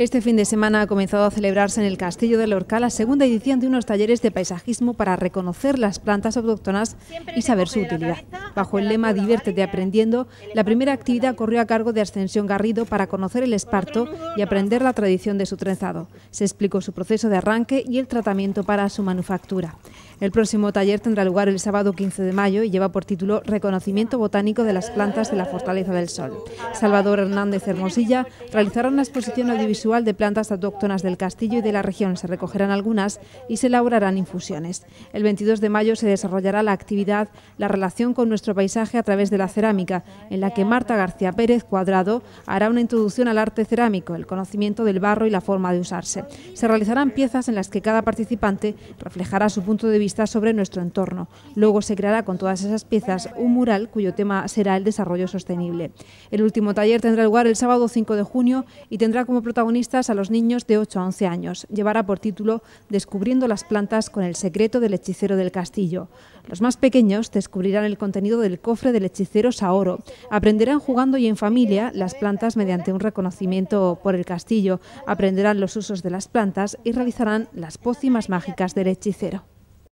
Este fin de semana ha comenzado a celebrarse en el Castillo de Lorca la segunda edición de unos talleres de paisajismo para reconocer las plantas autóctonas y saber su utilidad. Bajo el lema Diviértete aprendiendo, la primera actividad corrió a cargo de Ascensión Garrido para conocer el esparto y aprender la tradición de su trenzado. Se explicó su proceso de arranque y el tratamiento para su manufactura. El próximo taller tendrá lugar el sábado 15 de mayo y lleva por título Reconocimiento botánico de las plantas de la Fortaleza del Sol. Salvador Hernández Hermosilla realizará una exposición audiovisual de plantas autóctonas del castillo y de la región. Se recogerán algunas y se elaborarán infusiones. El 22 de mayo se desarrollará la actividad La relación con nuestro paisaje a través de la cerámica, en la que Marta García Pérez Cuadrado hará una introducción al arte cerámico, el conocimiento del barro y la forma de usarse. Se realizarán piezas en las que cada participante reflejará su punto de vista sobre nuestro entorno. Luego se creará con todas esas piezas un mural cuyo tema será el desarrollo sostenible. El último taller tendrá lugar el sábado 5 de junio y tendrá como protagonistas a los niños de 8 a 11 años. Llevará por título Descubriendo las plantas con el secreto del hechicero del castillo. Los más pequeños descubrirán el del cofre del hechicero Saoro. Aprenderán jugando y en familia las plantas mediante un reconocimiento por el castillo. Aprenderán los usos de las plantas y realizarán las pócimas mágicas del hechicero.